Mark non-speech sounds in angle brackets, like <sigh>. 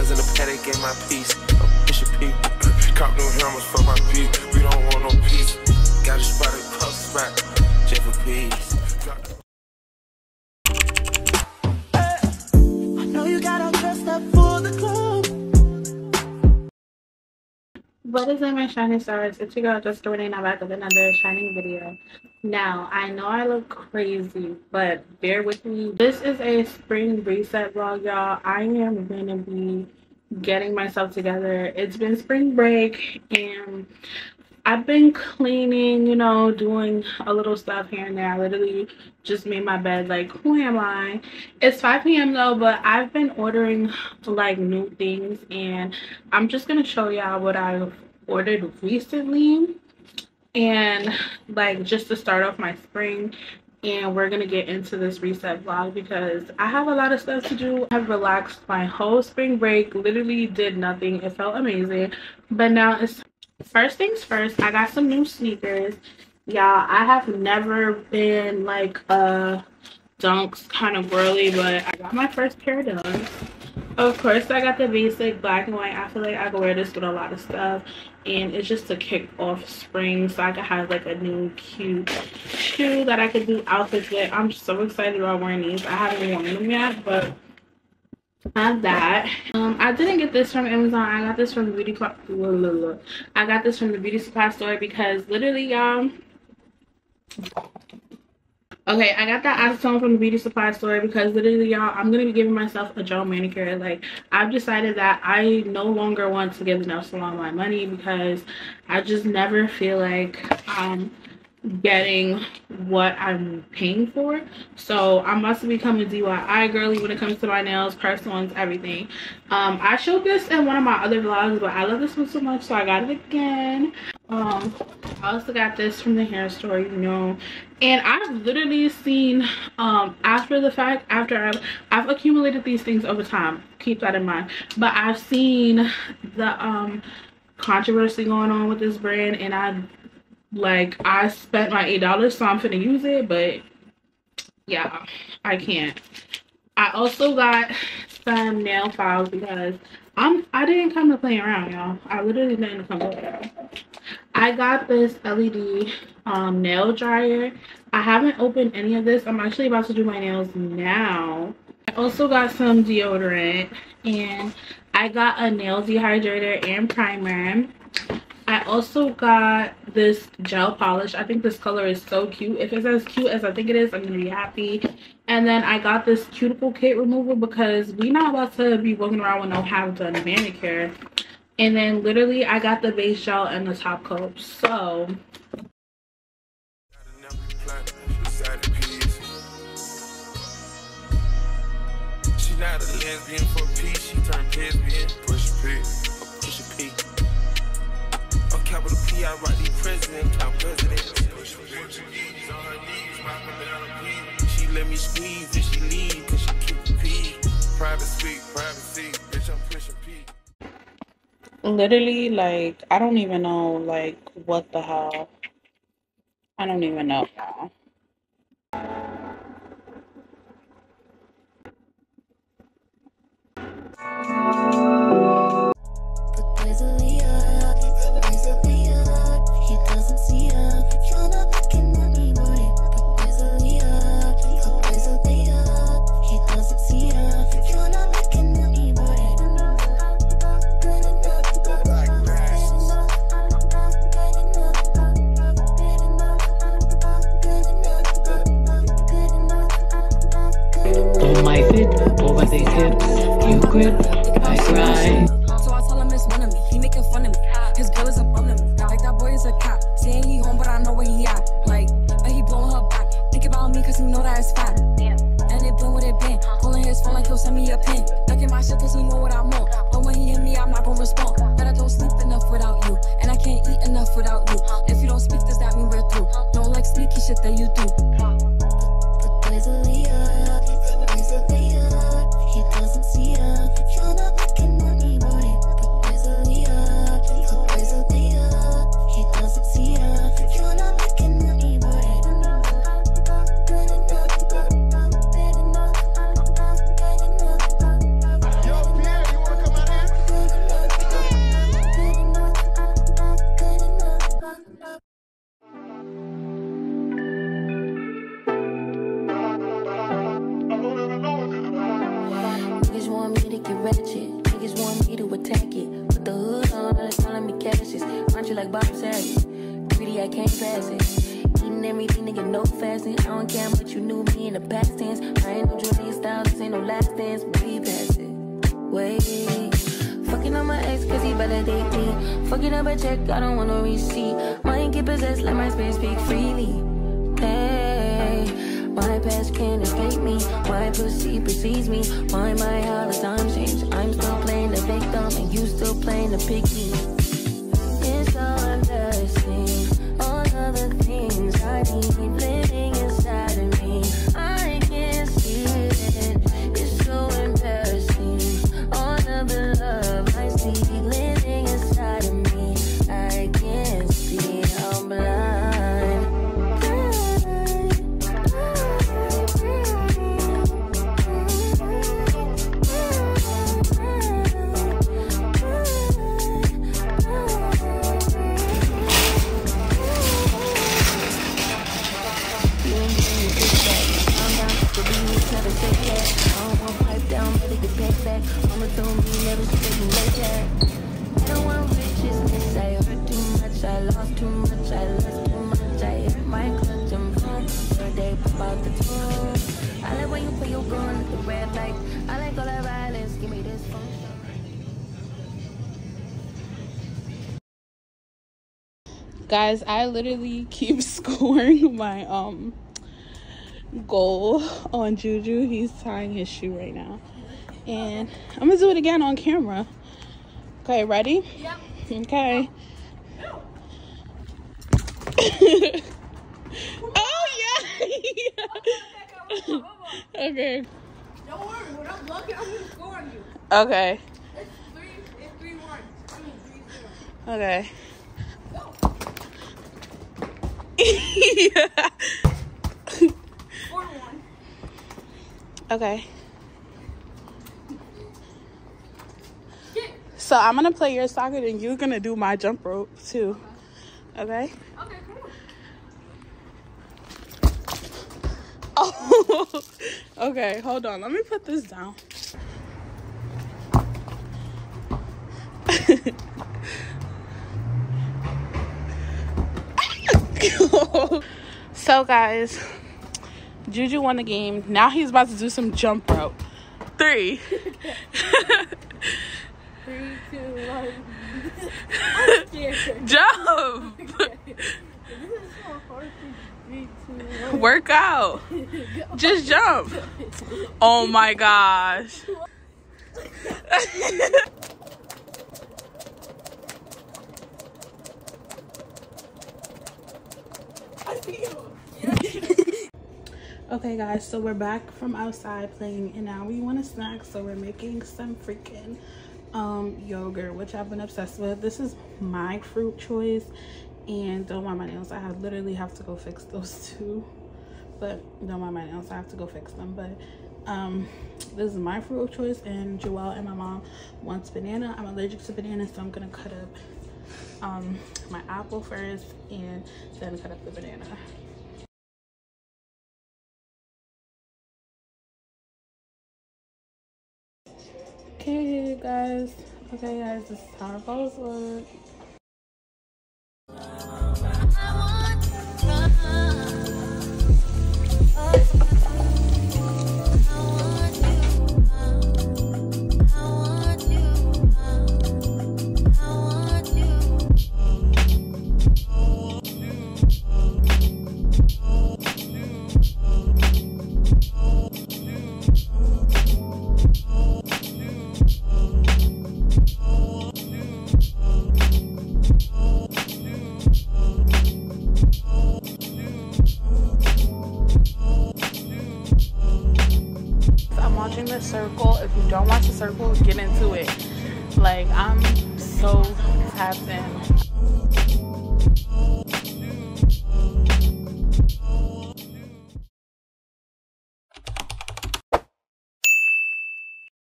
diamonds in the paddock, get my piece. Push a P. <clears throat> Cop new hammers for my beat. We don't want no peace. Got a spot at puff spot. Just for peace. What is up, my shining stars? It's your girl, Just Jordan, I'm back with another shining video. Now, I know I look crazy, but bear with me. This is a spring reset vlog, y'all. I am going to be getting myself together. It's been spring break, and I've been cleaning, you know, doing a little stuff here and there. I literally just made my bed. Like, who am I? It's 5 p.m. though, but I've been ordering like new things, and I'm just gonna show y'all what I've ordered recently and like just to start off my spring and we're gonna get into this reset vlog because i have a lot of stuff to do i've relaxed my whole spring break literally did nothing it felt amazing but now it's first things first i got some new sneakers. Y'all i have never been like a dunks kind of girly but i got my first pair of dunks. Of course i got the basic black and white. I feel like i can wear this with a lot of stuff and it's just to kick off spring so i could have like a new cute shoe that i could do outfits with. I'm so excited about wearing these. I haven't worn them yet but have that. Um i didn't get this from amazon. I got this from the beauty club i got this from the beauty supply store because literally y'all. Okay, I got that acetone from the beauty supply store because literally, y'all, I'm gonna be giving myself a gel manicure. Like, I've decided that I no longer want to give the nail salon my money because I just never feel like I'm getting what I'm paying for. So I must become a DIY girly when it comes to my nails, press ons, everything. Um, I showed this in one of my other vlogs, but I love this one so much, so I got it again. Um, I also got this from the hair store, you know. And I've literally seen um after the fact, after I've I've accumulated these things over time. Keep that in mind. But I've seen the um controversy going on with this brand and I like I spent my eight dollars so I'm gonna use it but yeah I can't. I also got some nail files because I'm I didn't come to play around y'all. I literally didn't come to play around. I got this LED um, nail dryer. I haven't opened any of this. I'm actually about to do my nails now. I also got some deodorant and I got a nail dehydrator and primer I also got this gel polish. I think this color is so cute. If it's as cute as I think it is, I'm going to be happy. And then I got this cuticle kit remover because we not about to be walking around with no half done manicure. And then literally I got the base gel and the top coat. So not a lesbian for let me squeeze if she leave, cause she keep. Private speak, privacy, bitch, I'm pushing. Literally, like, I don't even know, like, what the hell. I don't even know, y'all. send me a pin. Ducking my shit cause he know what I want. But when he hit me, I'm not gonna respond. But I don't sleep enough without you. And I can't eat enough without you. If you don't speak, does that mean we're through? Don't like sneaky shit that you do. Like Bob Saget? Greedy, I can't pass it. Eating everything, nigga, no fasting. I don't care what you knew me in the past tense. I ain't no Julia Stiles, this ain't no last dance. We pass it. Wait. Fucking on my ex cause he validate me. Fucking up a check, I don't want no receipt. Mind get possessed, let my spirit speak freely. Hey, my past can't escape me. My pussy precedes me. Why my how the times change? I'm still playing the victim and you still playing the picky. I lost too much, I lost too much. I my clutch and boom, third day pop out the. I like when you put your gun at the red light. I like all that violence, give me this guys i literally keep <laughs> scoring my um goal on juju he's tying his shoe right now and i'm gonna do it again on camera okay ready Yep. Okay <laughs> oh yeah <laughs> okay Don't worry, when I'm lucky, I'm gonna score on you. okay It's three, it's three one. I mean three zero. okay <laughs> Four one. okay So I'm gonna play your soccer and you're gonna do my jump rope too. Okay? Okay, come on. Oh okay, hold on. Let me put this down. <laughs> so guys, Juju won the game. Now he's about to do some jump rope. Three. <laughs> Three, two, one. I'm scared. jump. this is so hard. Two, one. Work out. Just jump. Oh my gosh. <laughs> okay guys, so we're back from outside playing and now we want a snack so we're making some freaking um yogurt which I've been obsessed with. This is my fruit choice and don't mind my nails. I have literally have to go fix <laughs> those two but don't mind my nails i have to go fix them but um this is my fruit choice and joelle and my mom wants banana i'm allergic to bananas so i'm gonna cut up um my apple first and then cut up the banana okay guys. Okay guys this is how it look watching the circle. If you don't watch the circle, get into it. Like I'm so tapped in.